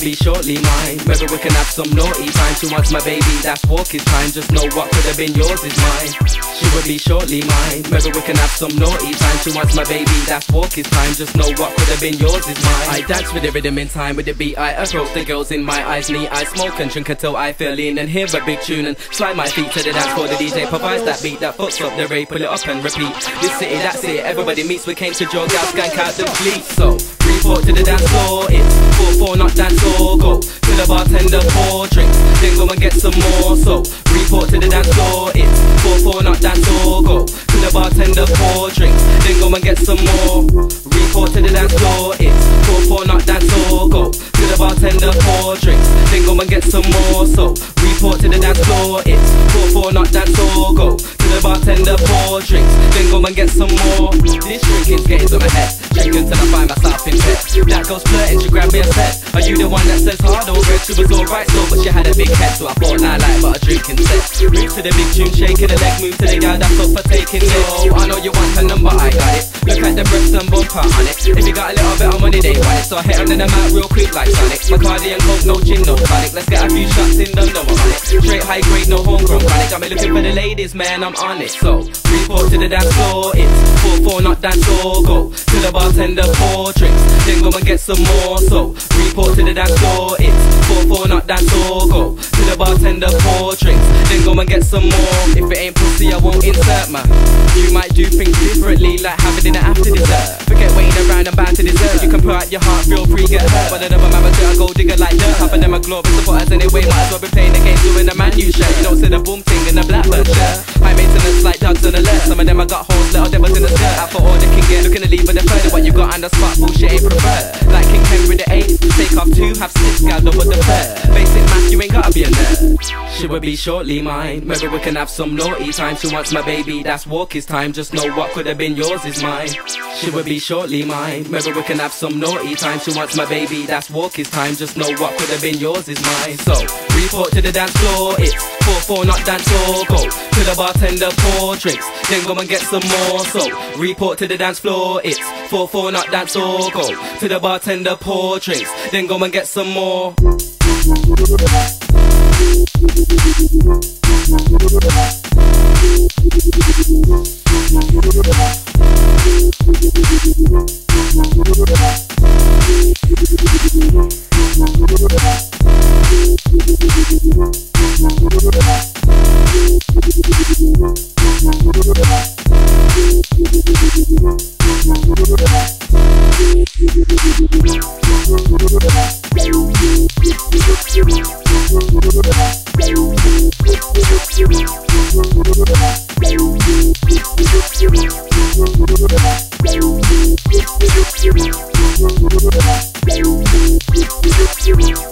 be shortly mine. Maybe we can have some naughty time. She wants my baby, that's walk is time. Just know what could have been yours is mine. She will be shortly mine. Maybe we can have some naughty time. She wants my baby, that's walk is time. Just know what could have been yours is mine. I dance with the rhythm in time with the beat. I approach the girls in my eyes, knee. I smoke and drink until I feel lean and hear a big tune and slide my feet to the dance floor. The DJ provides that beat that fucks up the rave. Pull it up and repeat. This city, that's it. Everybody meets. We came to jog out, skank out the fleet. So report to the dance floor. It's bartender for drinks. Then go and get some more. So report to the dance floor. It's 4-4, not dance floor. Go to the bartender for drinks. Then go and get some more. Report to the dance floor. It's 4-4, not dance floor. Go to the bartender for drinks. Then go and get some more. So report to the dance floor. It's 4-4, not dance floor. Go to the bartender for drinks. Then go and get some more. This drinking's getting to my head. Drinking till I find myself in. That girl's flirting, she grabbed me a said, Are you the one that says hard or red? She was alright, so but she had a big head, so I thought nah like but a drinking set. Move to the big tune, shaking the leg, move to the guy that's up for taking it. Oh, I know you want her number, I got it. The bumper on it. If you got a little bit of money, they want it. So I hit them out real quick like Sonic. Bacardi and Coke, no gin, no tonic. Let's get a few shots in them, no I'm on it. Straight high grade, no homegrown chronic. Me looking for the ladies, man, I'm on it. So report to the dance floor, it's 4-4, not dance floor. Go to the bartender for drinks, then go and get some more. So report to the dance floor, it's 4-4, not dance floor. Go to the bartender for drinks, go and get some more. If it ain't pussy, I won't insert man. You might do things differently, like having dinner after dessert. Forget waiting around I'm bound to dessert. You can put out your heart, feel free, get hurt. But another man to a gold digger like dirt. Half of them are global supporters anyway. Might as well be playing the game, doing the man you shirt. You don't see the boom thing in the blackbird shirt. High maintenance like dogs on the left. Some of them I got holes, little devils in the skirt. Out for all they can get, looking to leave with the further. What you got on the spot, bullshit ain't preferred. Like King Henry the Eighth, take off two, have six, gal double the third. Will be shortly mine. Maybe we can have some naughty time. She wants my baby, that's walk time. Just know what could have been yours is mine. She will be shortly mine. Maybe we can have some naughty time. She wants my baby, that's walk time. Just know what could have been yours is mine. So report to the dance floor. It's 4-4, not dance floor. Go to the bartender for drinks. Then go and get some more. So report to the dance floor. It's 4-4, not dance floor. Go to the bartender pour drinks. Then go and get some more. Thank you. Thank you.